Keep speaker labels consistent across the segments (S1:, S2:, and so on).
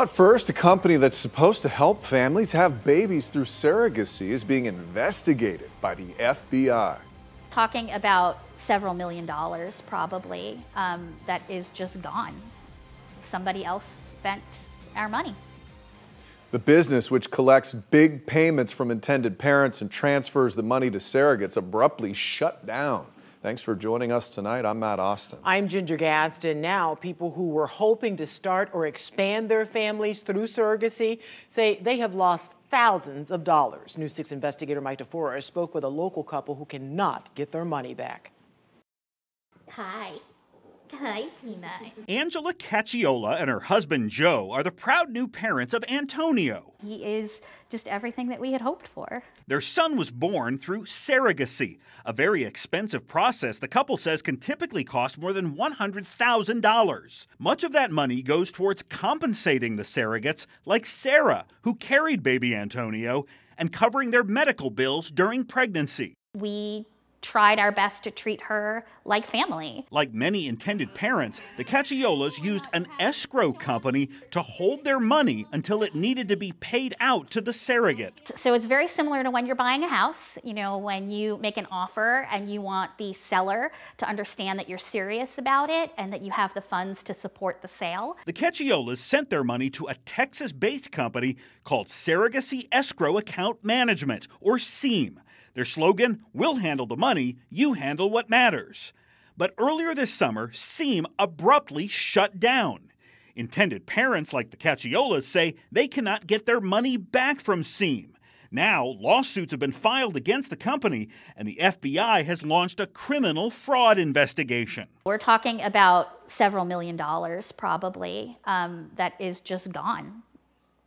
S1: But first, a company that's supposed to help families have babies through surrogacy is being investigated by the FBI.
S2: Talking about several million dollars, probably, um, that is just gone. Somebody else spent our money.
S1: The business, which collects big payments from intended parents and transfers the money to surrogates, abruptly shut down. Thanks for joining us tonight. I'm Matt Austin.
S3: I'm Ginger Gadsden. Now, people who were hoping to start or expand their families through surrogacy say they have lost thousands of dollars. News 6 investigator Mike DeForest spoke with a local couple who cannot get their money back.
S2: Hi. Hi, Peanut.
S4: Angela Cacciola and her husband Joe are the proud new parents of Antonio.
S2: He is just everything that we had hoped for.
S4: Their son was born through surrogacy, a very expensive process the couple says can typically cost more than $100,000. Much of that money goes towards compensating the surrogates, like Sarah, who carried baby Antonio, and covering their medical bills during pregnancy.
S2: We tried our best to treat her like family.
S4: Like many intended parents, the Cacciolas used an escrow company to hold their money until it needed to be paid out to the surrogate.
S2: So it's very similar to when you're buying a house, you know, when you make an offer and you want the seller to understand that you're serious about it and that you have the funds to support the sale.
S4: The Cacciolas sent their money to a Texas-based company called Surrogacy Escrow Account Management, or SEAM. Their slogan, We'll handle the money, you handle what matters. But earlier this summer, SEAM abruptly shut down. Intended parents like the Cacciolas say they cannot get their money back from SEAM. Now, lawsuits have been filed against the company, and the FBI has launched a criminal fraud investigation.
S2: We're talking about several million dollars, probably, um, that is just gone.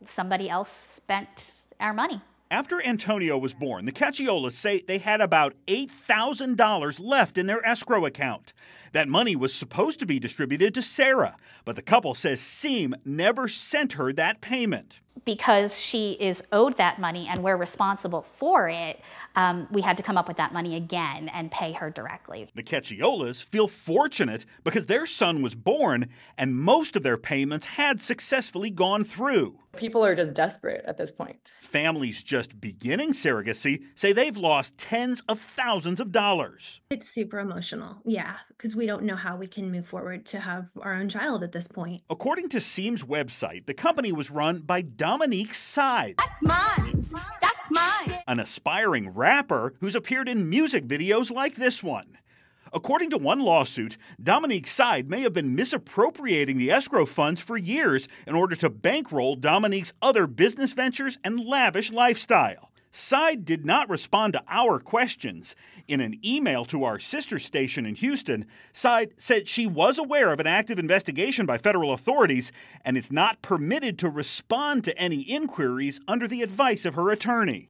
S2: Somebody else spent our money.
S4: After Antonio was born, the Cacciolas say they had about $8,000 left in their escrow account. That money was supposed to be distributed to Sarah, but the couple says Seam never sent her that payment.
S2: Because she is owed that money and we're responsible for it, um, we had to come up with that money again and pay her directly.
S4: The Cacciolas feel fortunate because their son was born and most of their payments had successfully gone through.
S5: People are just desperate at this point.
S4: Families just beginning surrogacy say they've lost tens of thousands of dollars.
S6: It's super emotional, yeah, because we don't know how we can move forward to have our own child at this point.
S4: According to Seam's website, the company was run by Dominique Side.
S7: That's mine. That's mine.
S4: An aspiring rapper who's appeared in music videos like this one. According to one lawsuit, Dominique's side may have been misappropriating the escrow funds for years in order to bankroll Dominique's other business ventures and lavish lifestyle. Side did not respond to our questions. In an email to our sister station in Houston, Side said she was aware of an active investigation by federal authorities and is not permitted to respond to any inquiries under the advice of her attorney.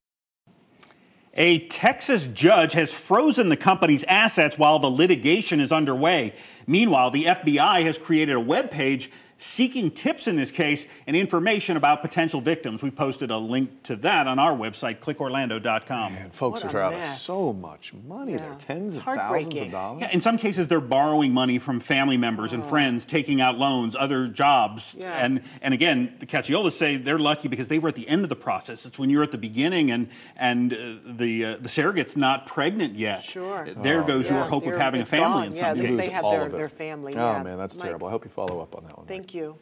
S4: A Texas judge has frozen the company's assets while the litigation is underway. Meanwhile, the FBI has created a web page seeking tips in this case and information about potential victims. We posted a link to that on our website, clickorlando.com.
S1: Man, folks
S3: What
S1: are
S3: a
S1: out of so much money.
S3: Yeah.
S1: They're tens of thousands of dollars.
S4: Yeah, in some cases, they're borrowing money from family members and friends, taking out loans, other jobs.
S3: Yeah.
S4: And, and again, the Cacciolas say they're lucky because they were at the end of the process. It's when you're at the beginning and, and uh, the, uh, the surrogate's not pregnant yet.
S3: Sure.
S4: There goes your hope of
S3: you're-
S4: having a family
S3: gone.
S4: in some
S3: they-
S4: cases.
S3: they have
S1: all
S3: their,
S1: of it.
S3: their family.
S1: Oh
S3: yeah.
S1: man, that's
S3: Mike,
S1: terrible. I hope you follow up on that one.
S3: Thank you.